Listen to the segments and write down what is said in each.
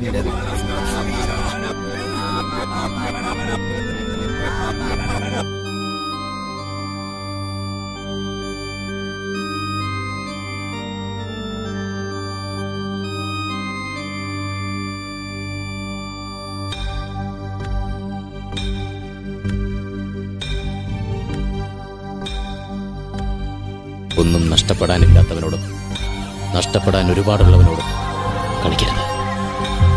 നിന്റേത് ഒന്നും നഷ്ടപ്പെടാനില്ലാത്തവനോടും നഷ്ടപ്പെടാൻ ഒരുപാടുള്ളവനോടും കളിക്കരുത്.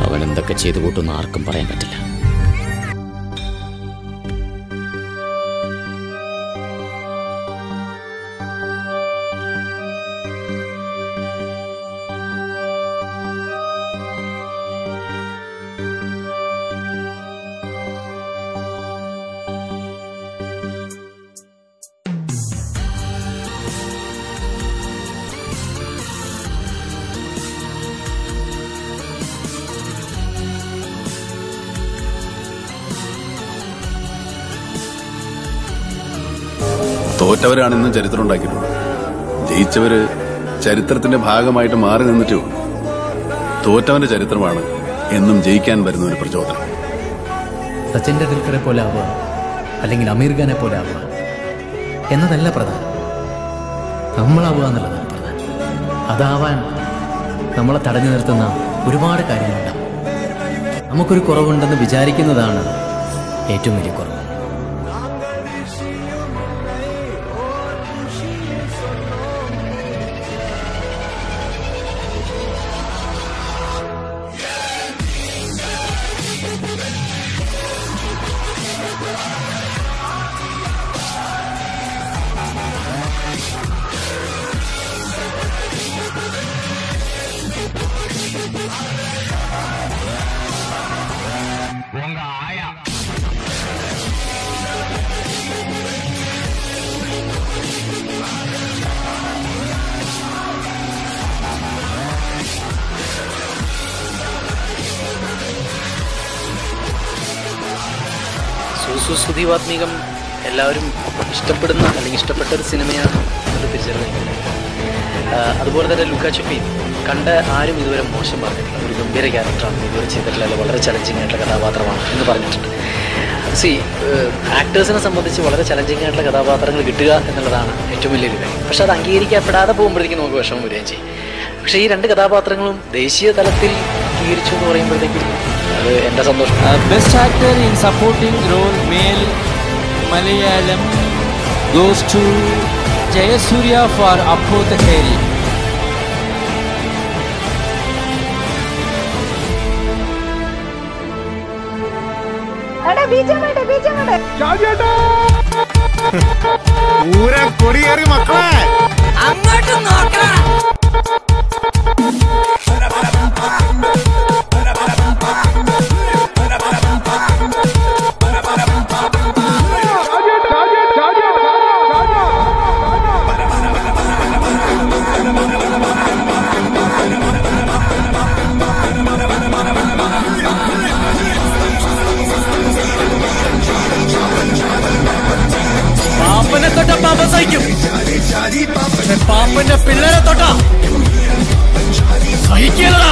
അവൻ എന്തൊക്കെ ചെയ്തു കൂട്ടുന്ന ആർക്കും പറയാൻ പറ്റില്ല. തോറ്റവരാണ് ഇന്നും ചരിത്രം ഉണ്ടാക്കിയിട്ടുള്ളത് ജയിച്ചവര് ചരിത്രത്തിന്റെ ഭാഗമായിട്ട് മാറി നിന്നിട്ടേ ഉള്ളൂ. തോറ്റവന്റെ ചരിത്രമാണ് എന്നും ജയിക്കാൻ വരുന്ന ഒരു പ്രചോദനം. സച്ചിൻ ടെണ്ടുൽക്കറെ പോലെ ആവുക അല്ലെങ്കിൽ അമീർ ഖാനെ പോലെ ആവുക എന്നതല്ല പ്രധാനം. നമ്മളാവുക എന്നുള്ളതാണ് പ്രധാനം. അതാവാൻ നമ്മളെ തടഞ്ഞു നിർത്തുന്ന ഒരുപാട് കാര്യങ്ങളുണ്ടാവും. നമുക്കൊരു കുറവുണ്ടെന്ന് വിചാരിക്കുന്നതാണ് ഏറ്റവും വലിയ കുറവ്. സൂസു സുധീവാത്മീകം എല്ലാവരും ഇഷ്ടപ്പെടുന്ന അല്ലെങ്കിൽ ഇഷ്ടപ്പെട്ട ഒരു സിനിമയാണ് അത് തിരിച്ചറിഞ്ഞിരിക്കുന്നത്. അതുപോലെ തന്നെ ലുക്കാച്ചുപ്പി ചുപ്പി. കണ്ട ആരും ഇതുവരെ മോശം പറഞ്ഞിട്ടില്ല. ഒരു ഗംഭീര ക്യാരക്ടറാണ് ഇതുവരെ ചെയ്തിട്ടില്ല. വളരെ ചലഞ്ചിങ് ആയിട്ടുള്ള കഥാപാത്രമാണ് എന്ന് പറഞ്ഞിട്ടുണ്ട്. സി ആക്ടേഴ്സിനെ സംബന്ധിച്ച് വളരെ ചലഞ്ചിങ് ആയിട്ടുള്ള കഥാപാത്രങ്ങൾ കിട്ടുക എന്നുള്ളതാണ് ഏറ്റവും വലിയൊരു കാര്യം. പക്ഷെ അത് അംഗീകരിക്കപ്പെടാതെ പോകുമ്പോഴത്തേക്കും നമുക്ക് വിഷമം വരികയും ചെയ്യും. പക്ഷേ ഈ രണ്ട് കഥാപാത്രങ്ങളും ദേശീയ തലത്തിൽ അംഗീകരിച്ചു എന്ന് പറയുമ്പോഴത്തേക്കും അത് എന്റെ സന്തോഷം? Best actor in supporting role മേൽ മലയാളം ടു ജയസൂര്യ ഫോർ അപ്പോ എടാ പൂര കൊടിയേറി മക്കളെ. പാപ്പ സഹിക്കും. പാപ്പന്റെ പിള്ളേരെ തൊട്ടാ സഹിക്കലടാ